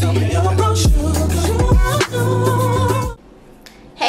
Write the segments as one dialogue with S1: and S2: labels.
S1: Hey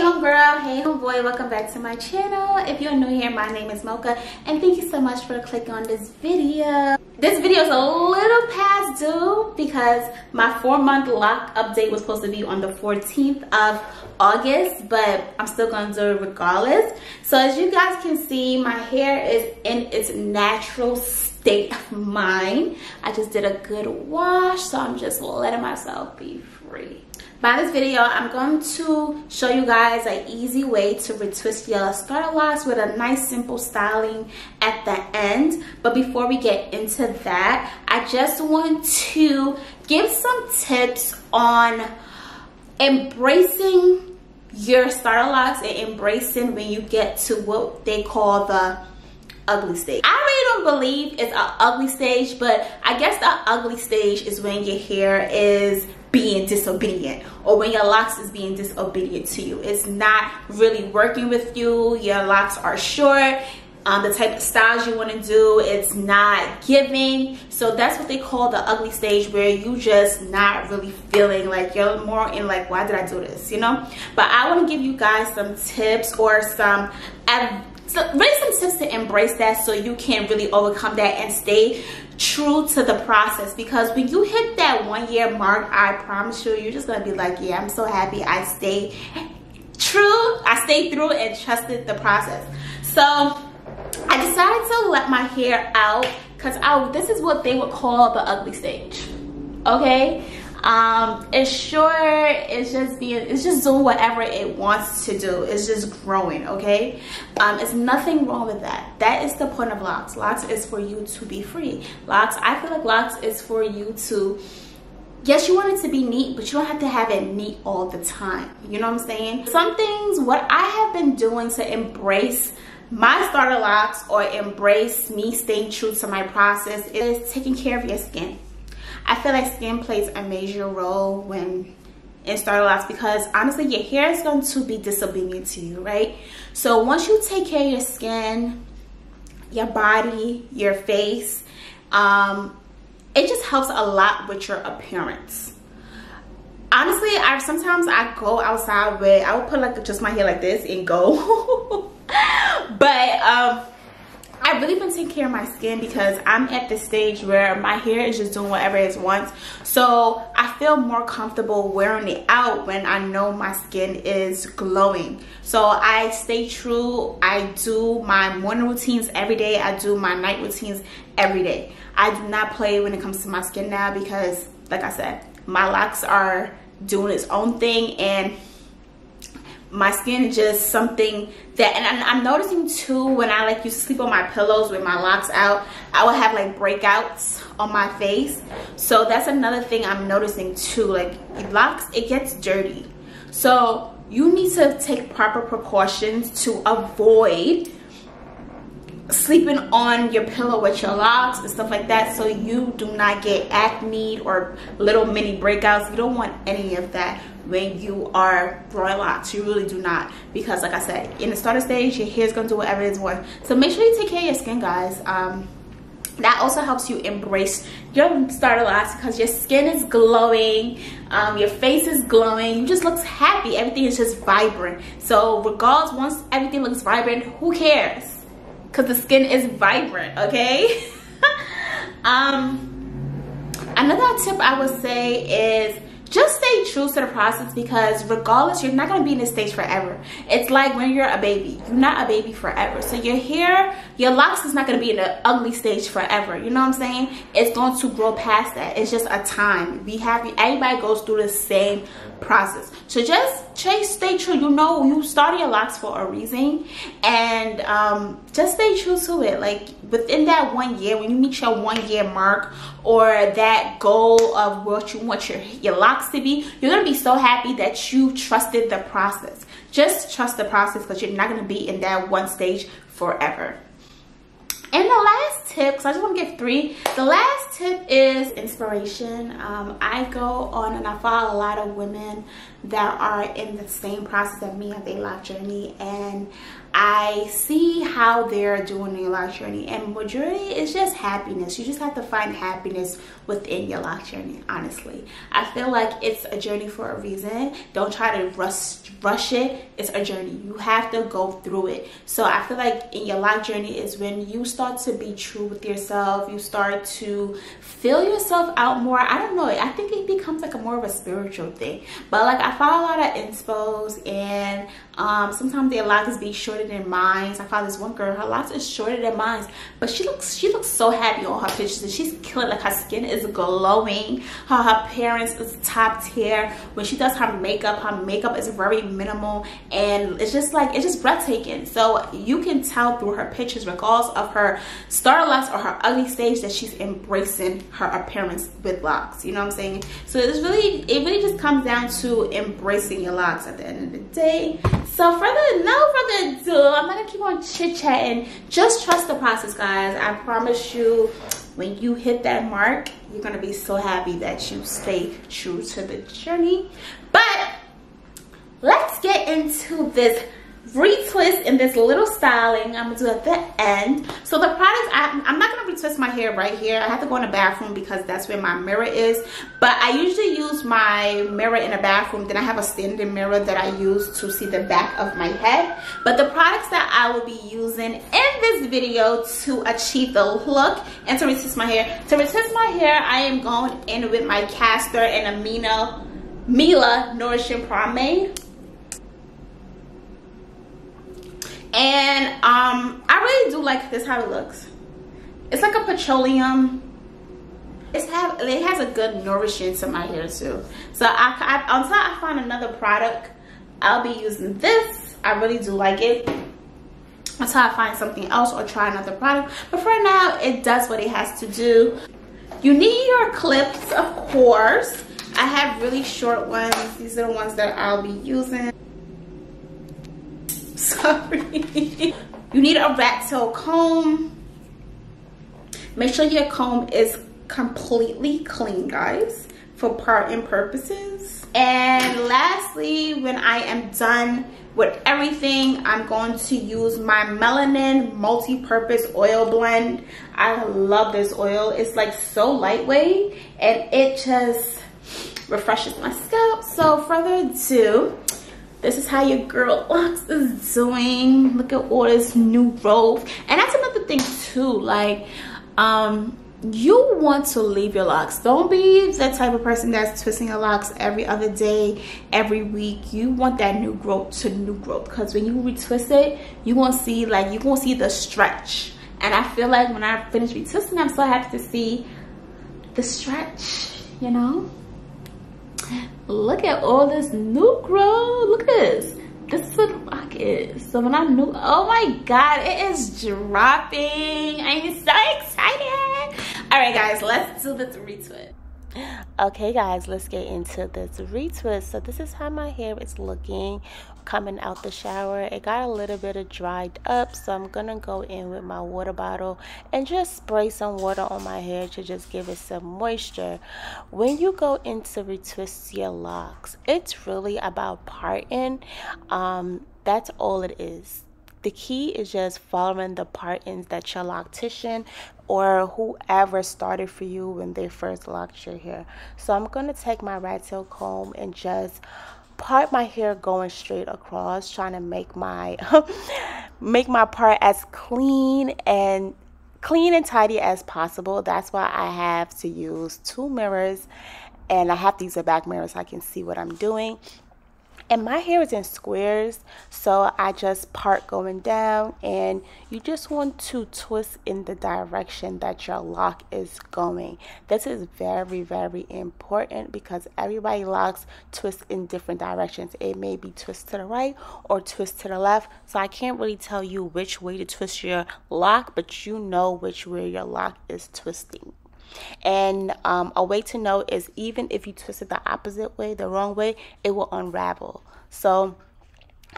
S1: homegirl, hey homeboy, welcome back to my channel. If you're new here, my name is Mocha and thank you so much for clicking on this video. This video is a little past due because my four month lock update was supposed to be on the 14th of August, but I'm still gonna do it regardless. So as you guys can see, my hair is in its natural state of mind. I just did a good wash, so I'm just letting myself be free by this video i'm going to show you guys an easy way to retwist your starter locks with a nice simple styling at the end but before we get into that i just want to give some tips on embracing your starter locks and embracing when you get to what they call the ugly stage. I really don't believe it's an ugly stage, but I guess the ugly stage is when your hair is being disobedient or when your locks is being disobedient to you. It's not really working with you. Your locks are short. Um, the type of styles you want to do it's not giving so that's what they call the ugly stage where you just not really feeling like you're more in like why did i do this you know but i want to give you guys some tips or some so really some tips to embrace that so you can really overcome that and stay true to the process. Because when you hit that one year mark i promise you you're just gonna be like yeah i'm so happy i stayed true i stayed through and trusted the process. So i decided to let my hair out because this is what they would call the ugly stage okay um it's sure it's just being it's just doing whatever it wants to do. It's just growing okay? Um it's nothing wrong with that. That is the point of locks locks is for you to be free. Locks i feel like locks is for you to yes you want it to be neat but you don't have to have it neat all the time. You know what i'm saying? Some things what i have been doing to embrace my starter locks or embrace me staying true to my process is taking care of your skin I feel like skin plays a major role when in starter locks because honestly your hair is going to be disobedient to you right? So once you take care of your skin your body your face um it just helps a lot with your appearance. Honestly i sometimes i go outside with i would put like just my hair like this and go. But um I've really been taking care of my skin because I'm at the stage where my hair is just doing whatever it wants. So I feel more comfortable wearing it out when I know my skin is glowing. So I stay true. I do my morning routines every day. I do my night routines every day. I do not play when it comes to my skin now because like I said, my locks are doing its own thing and my skin is just something that and I'm, I'm, noticing too when I like used to sleep on my pillows with my locks out I would have like breakouts on my face. So that's another thing I'm noticing too like locks it gets dirty. So you need to take proper precautions to avoid sleeping on your pillow with your locks and stuff like that so you do not get acne or little mini breakouts. You don't want any of that when you are growing locks you really do not. Because like i said in the starter stage your hair is going to do whatever it's worth. so make sure you take care of your skin guys. Um, that also helps you embrace your starter locks because your skin is glowing um, your face is glowing you just looks happy everything is just vibrant. So regardless once everything looks vibrant who cares? Because the skin is vibrant okay? Um another tip i would say is just stay true to the process because regardless you're not going to be in this stage forever. It's like when you're a baby. You're not a baby forever. So your hair your locks is not going to be in an ugly stage forever. You know what i'm saying? It's going to grow past that. It's just a time. We have everybody goes through the same process. So just chase stay true. You know you started your locks for a reason. And um, just stay true to it. Like within that one year when you meet your one year mark or that goal of what you want your your locks to be you're gonna be so happy that you trusted the process. Just trust the process because you're not gonna be in that one stage forever and the last tip, so I just want to give three. The last tip is inspiration. Um, I go on and I follow a lot of women that are in the same process of me of their life journey. And I see how they're doing your life journey and majority is just happiness. You just have to find happiness within your life journey, honestly. I feel like it's a journey for a reason. Don't try to rush, rush it. It's a journey. You have to go through it. So I feel like in your life journey is when you start to be true with yourself. You start to feel yourself out more. I don't know. I think it becomes like a more of a spiritual thing. But like I follow a lot of inspos and um, sometimes their locks be shorter than mine. I found this one girl, her locks is shorter than mine, but she looks she looks so happy on her pictures and she's killing. Like her skin is glowing. Her her appearance is top tier. When she does her makeup, her makeup is very minimal and it's just like it's just breathtaking. So you can tell through her pictures, regardless of her star locks or her ugly stage, that she's embracing her appearance with locks. You know what I'm saying? So it's really it really just comes down to embracing your locks at the end of the day so further no further ado i'm gonna keep on chit-chatting. Just trust the process guys. I promise you when you hit that mark you're gonna be so happy that you stay true to the journey. But let's get into this retwist in this little styling I'm gonna do at the end. So the product, I, I'm not gonna retwist my hair right here. I have to go in the bathroom because that's where my mirror is. But I usually use my mirror in the bathroom. Then I have a standing mirror that I use to see the back of my head. But the products that I will be using in this video to achieve the look and to retwist my hair. To retwist my hair, I am going in with my Castor and Amina Mila Nourishing Pomade. And um i really do like this how it looks. It's like a petroleum. It's have it has a good nourishing to my hair too. So I, I until i find another product i'll be using this. I really do like it. Until i find something else or try another product. But for now it does what it has to do. You need your clips of course. I have really short ones. These are the ones that i'll be using sorry. you need a rat tail comb. Make sure your comb is completely clean, guys, for parting purposes. And lastly, when I am done with everything, I'm going to use my Melanin Multi-Purpose Oil Blend. I love this oil. It's like so lightweight and it just refreshes my scalp. So further ado, this is how your girl looks is doing look at all this new growth. And that's another thing too like um you want to leave your locks. Don't be that type of person that's twisting your locks every other day every week. You want that new growth to new growth. Because when you retwist it you won't see like you won't see the stretch. And i feel like when i finish retwisting i'm so happy to see the stretch you know look at all this new growth. Look at this. This is what the rock is. So when i knew oh my god it is dropping. I'm so excited. All right guys let's do the three retwist okay guys let's get into this retwist. So this is how my hair is looking coming out the shower. It got a little bit of dried up so i'm gonna go in with my water bottle and just spray some water on my hair to just give it some moisture. When you go into retwist your locks it's really about parting. Um that's all it is. The key is just following the partings that your loctician or whoever started for you when they first locked your hair. So I'm going to take my rat tail comb and just part my hair going straight across trying to make my make my part as clean and clean and tidy as possible that's why I have to use two mirrors and I have these use a back mirrors so I can see what I'm doing and my hair is in squares so I just part going down and you just want to twist in the direction that your lock is going. This is very very important because everybody locks twist in different directions. It may be twist to the right or twist to the left so I can't really tell you which way to twist your lock but you know which way your lock is twisting and um, a way to know is even if you twist it the opposite way, the wrong way, it will unravel. So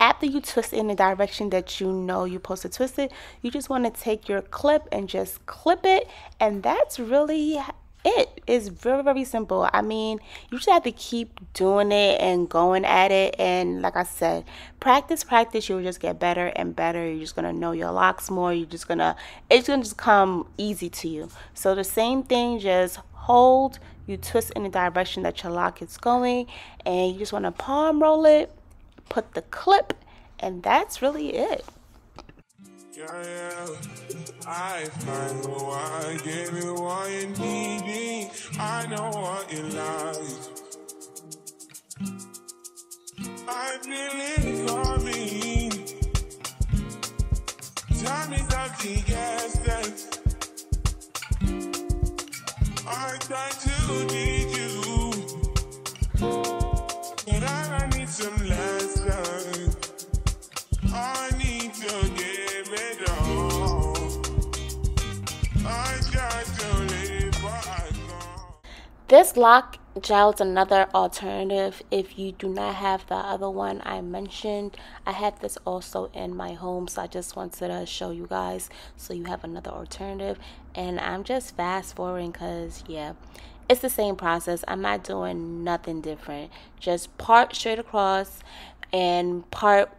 S1: after you twist in the direction that you know you're supposed to twist it, you just want to take your clip and just clip it. And that's really
S2: it. It's very, very simple. I mean, you just have to keep doing it and going at it. And like I said, practice, practice, you'll just get better and better. You're just gonna know your locks more. You're just gonna, it's gonna just come easy to you. So the same thing, just hold, you twist in the direction that your lock is going, and you just wanna palm roll it, put the clip, and that's really it. Yeah, yeah. I find why I gave you what you need. I know what you like. I feel it coming. Time is up to guess I try to need you, but I need some lessons. This lock gel is another alternative if you do not have the other one I mentioned. I have this also in my home, so I just wanted to show you guys so you have another alternative. And I'm just fast forwarding because, yeah, it's the same process. I'm not doing nothing different. Just part straight across and part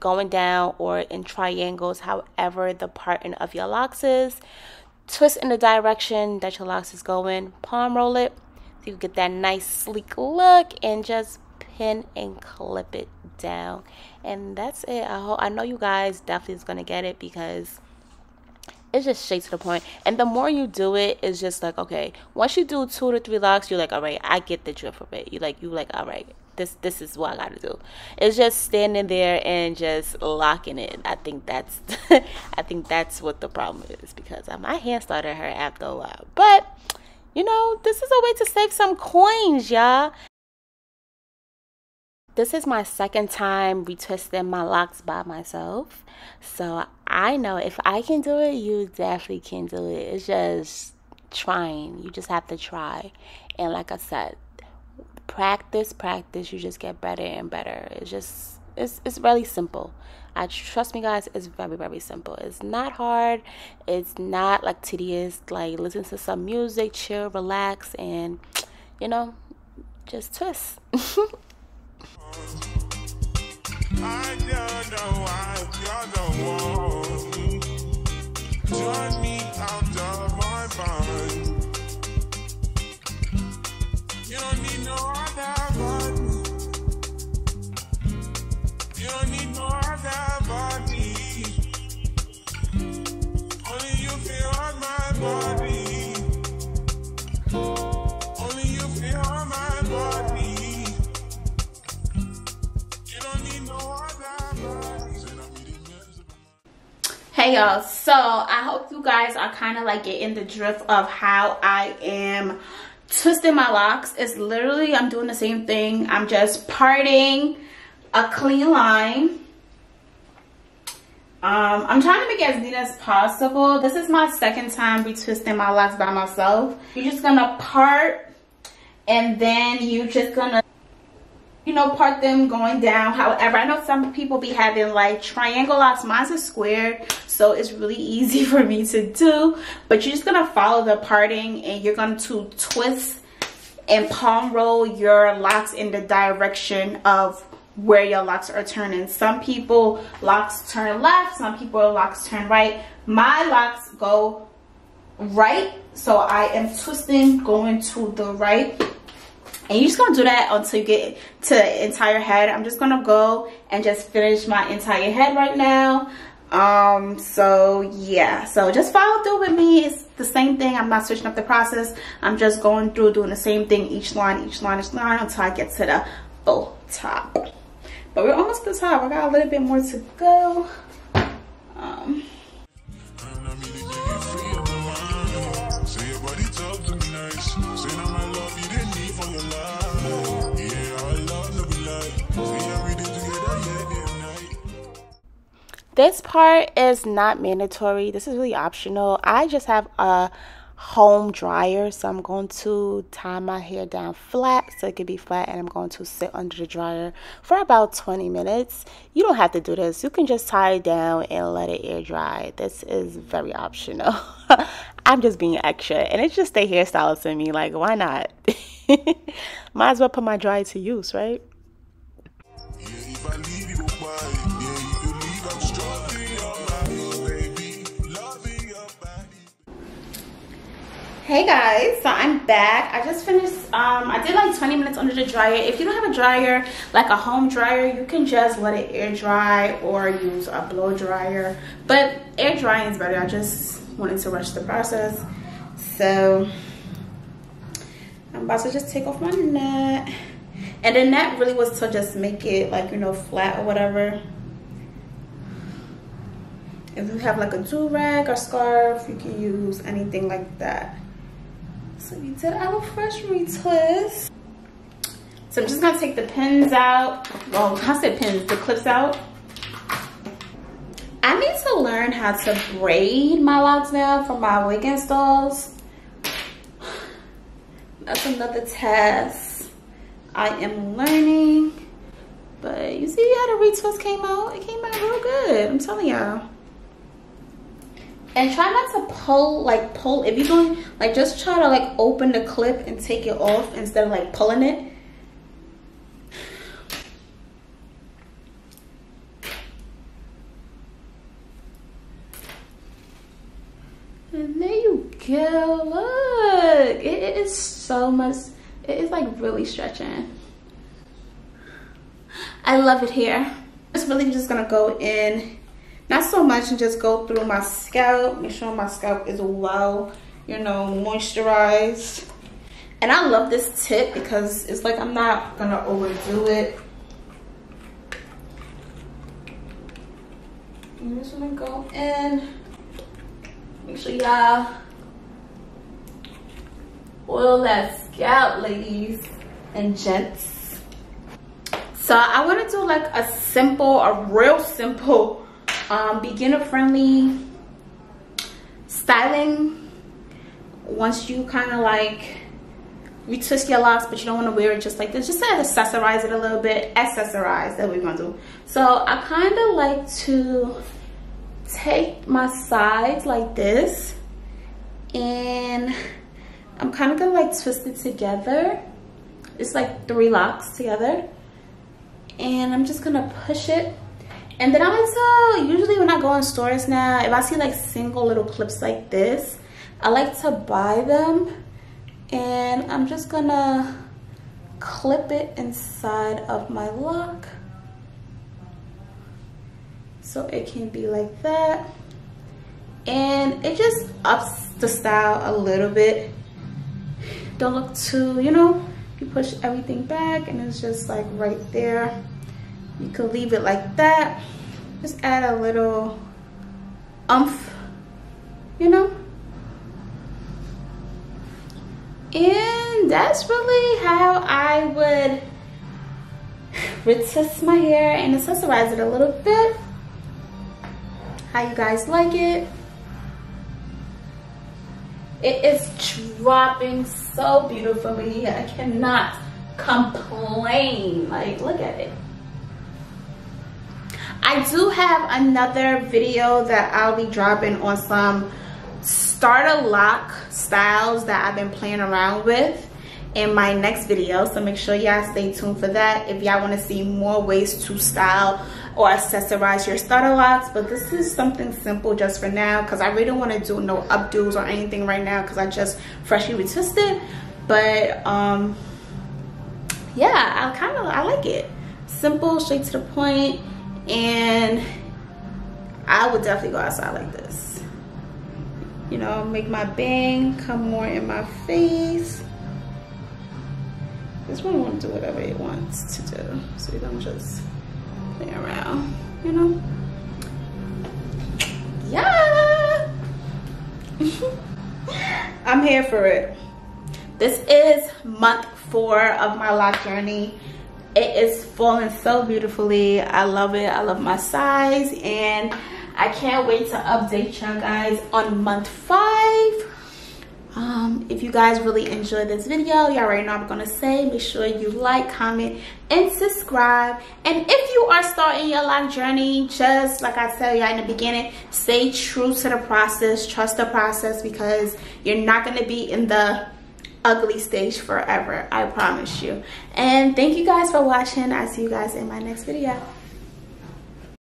S2: going down or in triangles, however the pattern of your locks is. Twist in the direction that your locks is going. Palm roll it so you get that nice sleek look and just pin and clip it down. And that's it. I hope I know you guys definitely is gonna get it because it's just straight to the point. and the more you do it it's just like okay once you do two to three locks you're like all right i get the drift of it you like you like all right this this is what I gotta do. It's just standing there and just locking it. I think that's I think that's what the problem is because uh, my hand started hurt after a while. But you know, this is a way to save some coins, y'all. This is my second time retwisting my locks by myself. So I know if I can do it, you definitely can do it. It's just trying. You just have to try. And like I said, practice, practice, you just get better and better. It's just it's it's really simple. I trust me guys, it's very, very simple. It's not hard, it's not like tedious, like listen to some music, chill, relax, and you know, just twist. Hey y'all, so I hope you guys are kind of like getting the drift of how I am twisting my locks is literally I'm doing the same thing. I'm just parting a clean line. Um, I'm trying to make it as neat as possible. This is my second time retwisting my locks by myself. You're just gonna part and then you're just gonna you know, part them going down. However, I know some people be having like triangle locks. Mine's a square, so it's really easy for me to do. But you're just gonna follow the parting and you're going to twist and palm roll your locks in the direction of where your locks are turning. Some people locks turn left, some people locks turn right. My locks go right, so I am twisting going to the right and you're just gonna do that until you get to entire head. I'm just gonna go and just finish my entire head right now. Um so yeah. So just follow through with me. It's the same thing. I'm not switching up the process. I'm just going through doing the same thing each line each line each line until i get to the full top. But we're almost to the top. I got a little bit more to go. Um This part is not mandatory. This is really optional. I just have a home dryer so i'm going to tie my hair down flat so it can be flat and i'm going to sit under the dryer for about 20 minutes. You don't have to do this. You can just tie it down and let it air dry. This is very optional. I'm just being extra and it's just a hairstyle to me. Like why not? Might as well put my dryer to use right
S1: hey guys. So i'm back. I just finished um i did like 20 minutes under the dryer. If you don't have a dryer like a home dryer you can just let it air dry or use a blow dryer. But air drying is better. I just wanted to rush the process. So i'm about to just take off my net and the net really was to just make it like you know flat or whatever. If you have like a do-rag or scarf you can use anything like that so we did our fresh retwist. So I'm just gonna take the pins out. Well, I said pins, the clips out. I need to learn how to braid my locks now for my wig installs. That's another task I am learning. But you see how the retwist came out? It came out real good, I'm telling y'all and try not to pull like pull if you're doing like just try to like open the clip and take it off instead of like pulling it. And there you go. Look it is so much it is like really stretching. I love it here. It's really just gonna go in not so much and just go through my scalp make sure my scalp is well you know moisturized. And I love this tip because it's like I'm not gonna overdo it. I'm just gonna go in. Make sure y'all oil that scalp ladies and gents. So I want to do like a simple a real simple um, beginner friendly styling. Once you kind of like retwist your locks but you don't want to wear it just like this just to accessorize it a little bit. Accessorize that we're gonna do. So i kind of like to take my sides like this and i'm kind of gonna like twist it together. It's like three locks together. And i'm just gonna push it and then I to, usually when I go in stores now, if I see like single little clips like this, I like to buy them. And I'm just gonna clip it inside of my lock. So it can be like that. And it just ups the style a little bit. Don't look too, you know, you push everything back and it's just like right there you can leave it like that. Just add a little umph you know? And that's really how I would retwist my hair and accessorize it a little bit. How you guys like it. It is dropping so beautifully. I cannot complain. Like look at it I do have another video that I'll be dropping on some starter lock styles that I've been playing around with in my next video. So make sure y'all stay tuned for that if y'all want to see more ways to style or accessorize your starter locks but this is something simple just for now because I really don't want to do no updos or anything right now because I just freshly retwisted. But um yeah I kind of I like it. Simple straight to the point and I would definitely go outside like this. You know, make my bang come more in my face. This one to do whatever it wants to do. So you don't just play around, you know? Yeah! I'm here for it. This is month four of my lock journey it is falling so beautifully. I love it. I love my size and i can't wait to update y'all guys on month five. Um, if you guys really enjoyed this video you already know i'm gonna say. Make sure you like comment and subscribe. And if you are starting your life journey just like i said in the beginning stay true to the process. Trust the process because you're not going to be in the ugly stage forever i promise you. And thank you guys for watching. I'll see you guys in my next video